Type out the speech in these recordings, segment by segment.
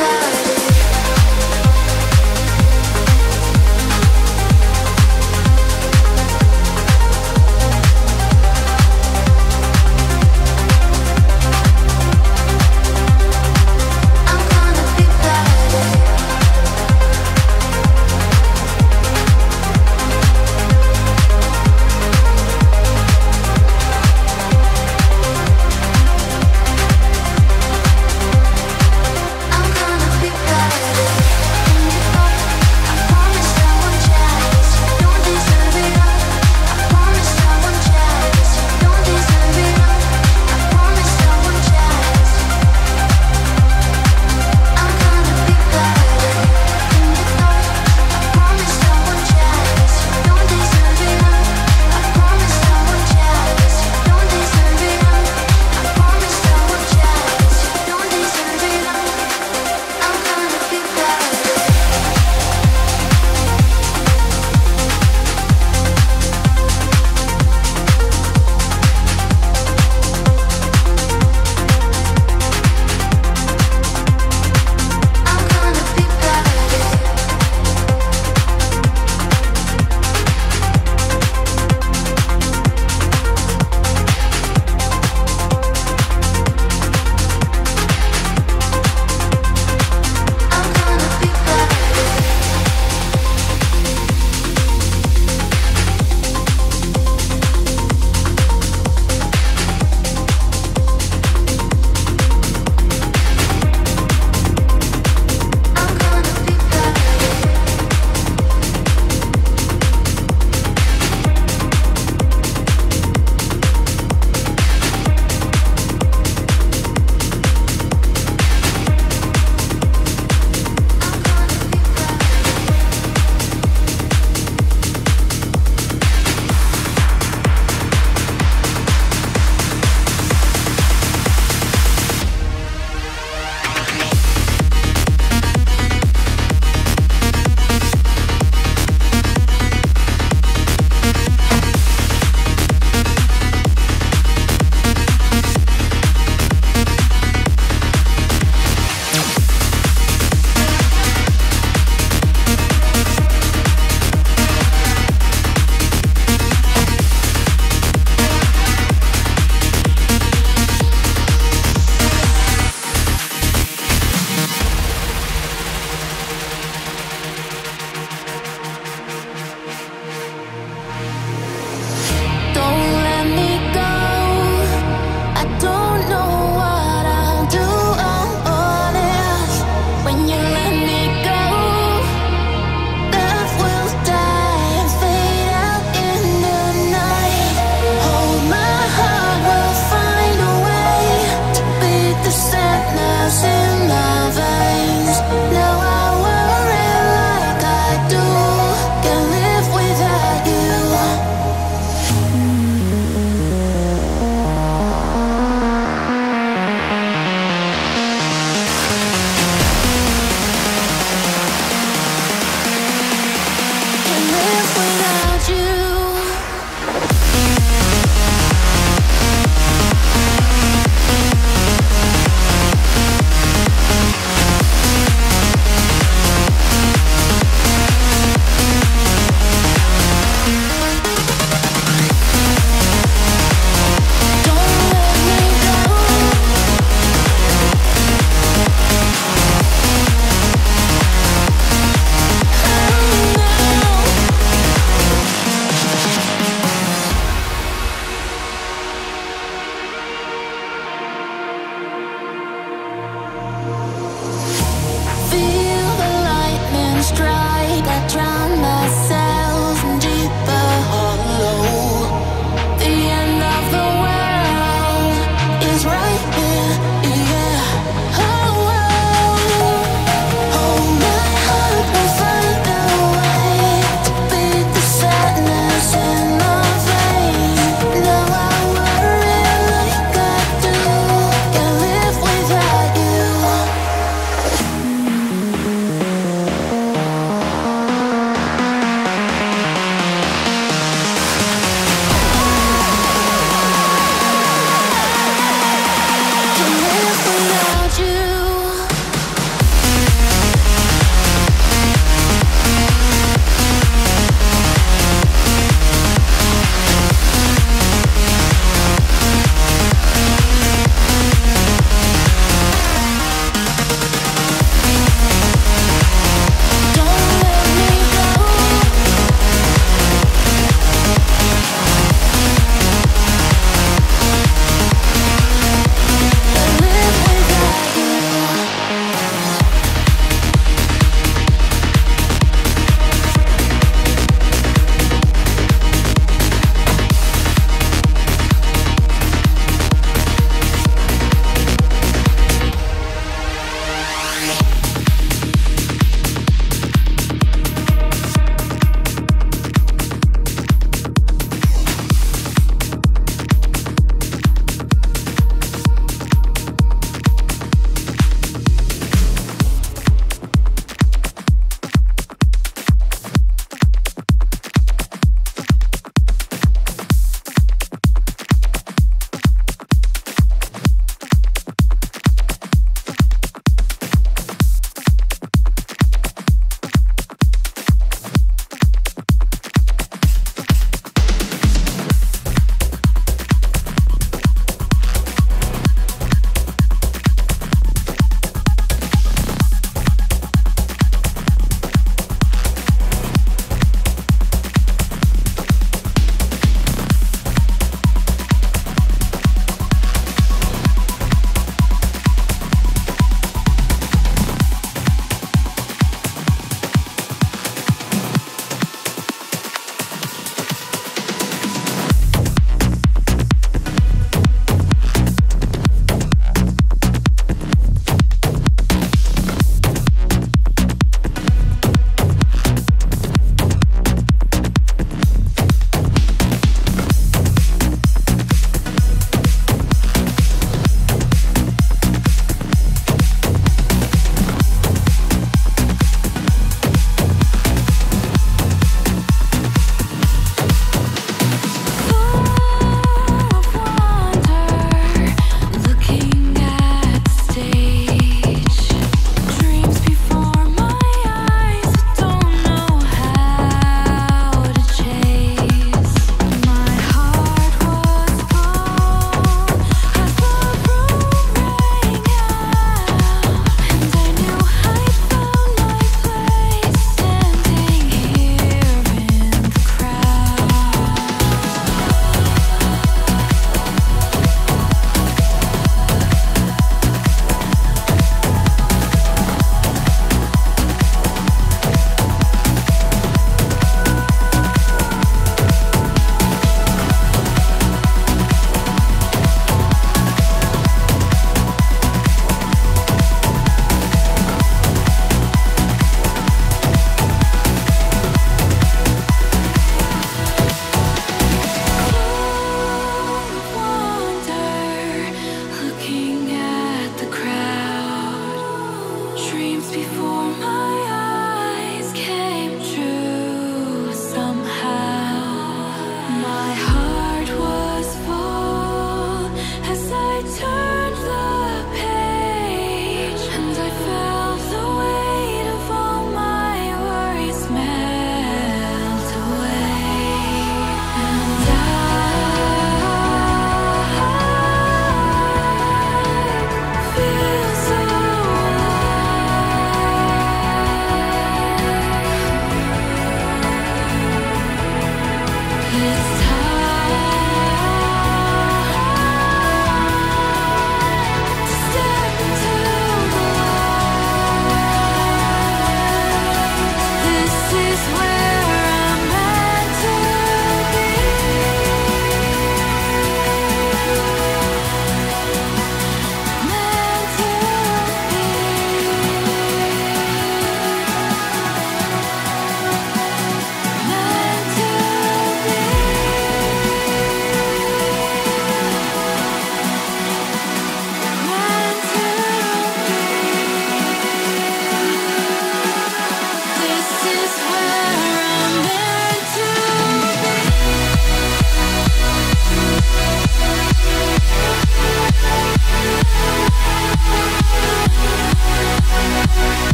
gonna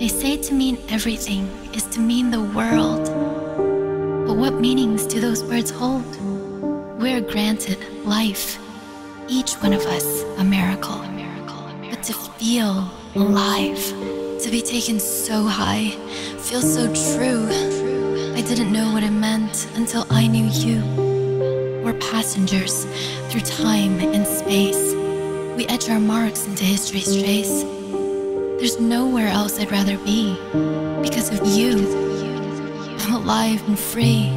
They say to mean everything is to mean the world. But what meanings do those words hold? We're granted life, each one of us a miracle. But to feel alive, to be taken so high, feel so true. I didn't know what it meant until I knew you. Passengers through time and space. We etch our marks into history's trace. There's nowhere else I'd rather be because of you. I'm alive and free.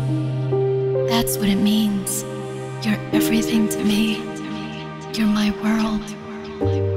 That's what it means. You're everything to me. You're my world.